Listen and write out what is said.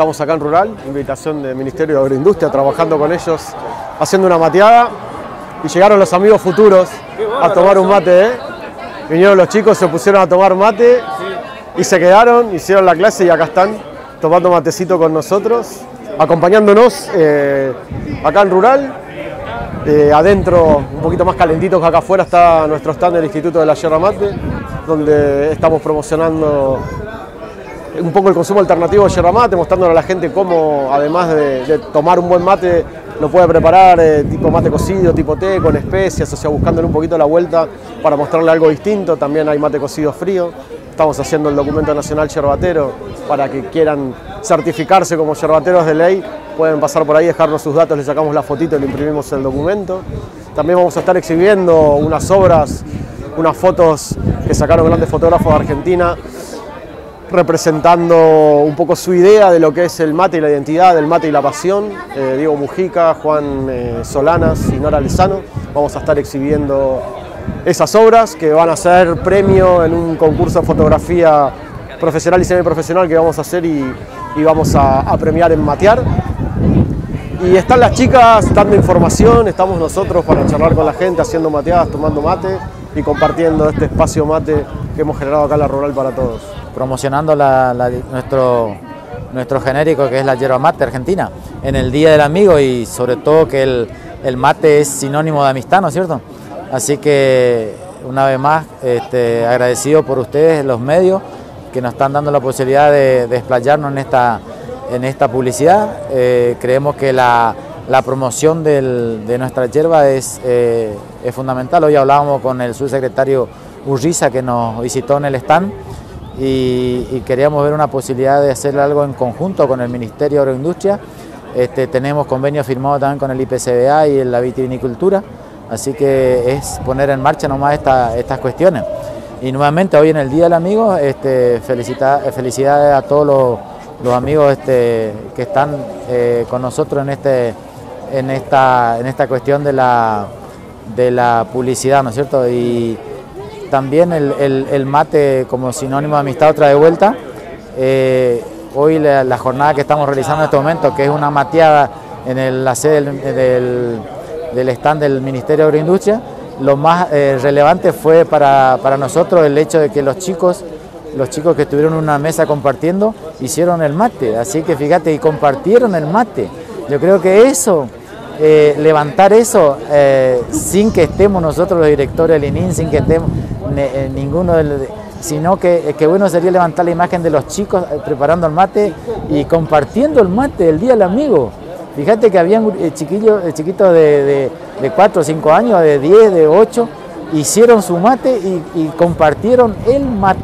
estamos acá en Rural, invitación del Ministerio de Agroindustria, trabajando con ellos, haciendo una mateada. Y llegaron los amigos futuros a tomar un mate. ¿eh? Vinieron los chicos, se pusieron a tomar mate y se quedaron, hicieron la clase y acá están tomando matecito con nosotros, acompañándonos eh, acá en Rural. Eh, adentro, un poquito más calentito que acá afuera, está nuestro stand del Instituto de la Sierra Mate, donde estamos promocionando un poco el consumo alternativo de yerba mate, mostrándole a la gente cómo, además de, tomar un buen mate, lo puede preparar eh, tipo mate cocido, tipo té, con especias, o sea, buscándole un poquito la vuelta para mostrarle algo distinto. También hay mate cocido frío. Estamos haciendo el documento nacional yerbatero para que quieran certificarse como yerbateros de ley. Pueden pasar por ahí, dejarnos sus datos, le sacamos la fotito y le imprimimos el documento. También vamos a estar exhibiendo unas obras, unas fotos que sacaron grandes fotógrafos de Argentina representando un poco su idea de lo que es el mate y la identidad del mate y la pasión. Eh, Diego Mujica, Juan eh, Solanas y Nora Lezano. Vamos a estar exhibiendo esas obras que van a ser premio en un concurso de fotografía profesional y semiprofesional que vamos a hacer y, vamos a, a, premiar en Matear. Y están las chicas dando información, estamos nosotros para charlar con la gente, haciendo mateadas, tomando mate y compartiendo este espacio mate que hemos generado acá en la Rural para todos promocionando nuestro, nuestro genérico que es la yerba mate argentina en el Día del Amigo y sobre todo que el, mate es sinónimo de amistad, ¿no es cierto? Así que una vez más este, agradecido por ustedes, los medios, que nos están dando la posibilidad de, desplayarnos en esta, en esta publicidad. Eh, creemos que la, promoción de nuestra es, eh, es fundamental. Hoy hablábamos con el subsecretario Urriza que nos visitó en el stand y, queríamos ver una posibilidad de hacer algo en conjunto con el Ministerio de Agroindustria. Este, tenemos convenio firmado también con el IPCBA y la vitivinicultura, así que es poner en marcha nomás estas cuestiones. Y nuevamente hoy en el Día del Amigo, este, felicidades a todos los, amigos este, que están eh, con nosotros en, este, en, esta, en esta cuestión de la, de la publicidad, ¿no es cierto? Y, también el, mate como sinónimo de amistad otra de vuelta. Eh, hoy la, jornada que estamos realizando en este momento, que es una mateada en la sede del, stand del Ministerio de Agroindustria, lo más eh, relevante fue para, nosotros el hecho de que los chicos, los chicos que estuvieron en una mesa compartiendo, hicieron el mate. Así que fíjate, y compartieron el mate. Yo creo que eso eh, levantar eso sin que estemos nosotros los directores del ININ, sin que estemos, eh, ninguno sino que, que, bueno sería levantar la imagen de los chicos eh, preparando el mate y compartiendo el mate el día del amigo. Fíjate que habían eh, chiquillos, chiquitos de, de, 4 o 5 años, de 10, de 8, hicieron su mate y compartieron el mate.